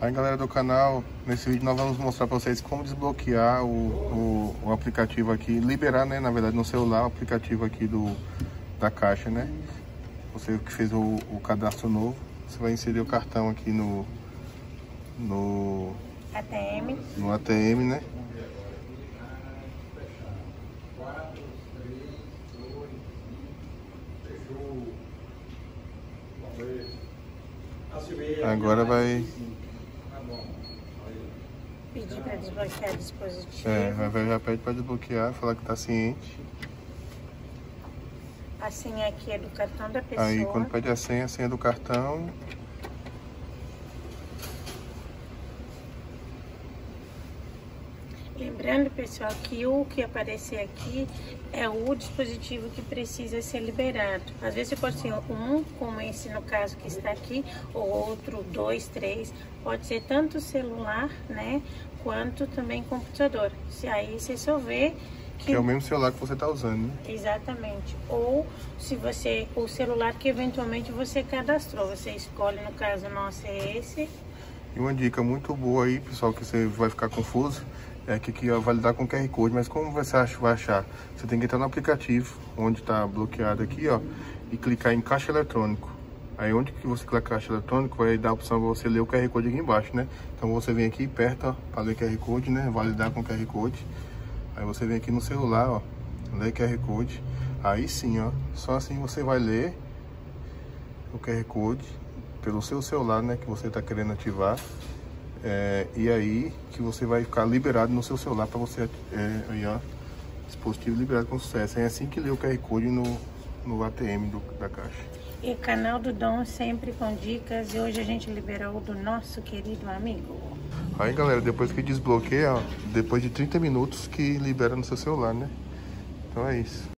Aí galera do canal, nesse vídeo nós vamos mostrar para vocês como desbloquear o, o, o, aplicativo aqui, liberar né, na verdade no celular o aplicativo aqui do, da caixa né. Você que fez o, o cadastro novo, você vai inserir o cartão aqui no, no ATM, no ATM né. Agora vai pedir para desbloquear dispositivo. É, vai já pede para desbloquear, falar que tá ciente. A senha aqui é do cartão da pessoa. Aí quando pede a senha, a senha do cartão Lembrando, pessoal, que o que aparecer aqui é o dispositivo que precisa ser liberado. Às vezes pode ser um, como esse no caso que está aqui, ou outro, dois, três. Pode ser tanto celular, né, quanto também computador. Se aí você só vê que... que... é o mesmo celular que você está usando, né? Exatamente. Ou se você, o celular que eventualmente você cadastrou, você escolhe, no caso nosso é esse. E uma dica muito boa aí, pessoal, que você vai ficar confuso, é que aqui ó, validar com QR Code, mas como você acha, vai achar? Você tem que entrar no aplicativo, onde está bloqueado aqui, ó, e clicar em caixa eletrônico. Aí onde que você clicar caixa eletrônico, vai dar a opção você ler o QR Code aqui embaixo, né? Então você vem aqui aperta para ler QR Code, né? Validar com QR Code. Aí você vem aqui no celular, ó, ler QR Code. Aí sim, ó, só assim você vai ler o QR Code pelo seu celular, né, que você está querendo ativar. É, e aí que você vai ficar liberado no seu celular para você, é, aí ó, dispositivo liberado com sucesso. É assim que lê o QR Code no, no ATM do, da caixa. E canal do Dom sempre com dicas e hoje a gente liberou o do nosso querido amigo. Aí galera, depois que desbloqueia, ó, depois de 30 minutos que libera no seu celular, né? Então é isso.